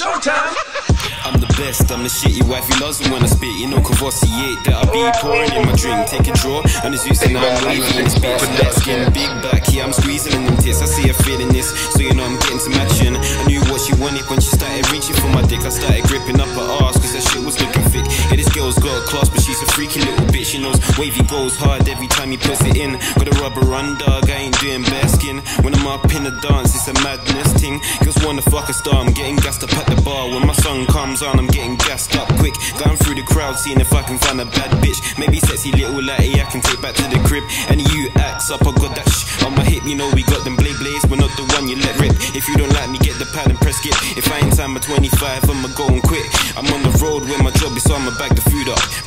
blessed. I'm the best, I'm the shitty wife who loves me when I spit. You know, Courvoisier that I be pouring in my drink. Take a draw, and it's used to now I'm waving in this bitch. Light skin, big back, yeah, I'm squeezing in them tits. I see her feeling this, so you know I'm getting some action. I knew what she wanted when she started reaching for my dick. I started gripping up her ass, cause that shit was looking thick. Yeah, class, but she's a freaky little bitch. She knows Wavey goes hard every time he puts it in. Got a rubber dog, I ain't doing basking. When I'm up in the dance, it's a madness ting. Girls wanna fuck a star, I'm getting gassed up at the bar. When my song comes on, I'm getting gassed up quick. Going through the crowd, seeing if I can find a bad bitch. Maybe sexy little lady I can take back to the crib. And you acts up, I got that shh on my hip. You know we got them blade blades, we're not the one you let rip. If you don't like me, get the pad and press skip. If I ain't time by 25, I'ma go and quit. I'm so I'ma bag the food up.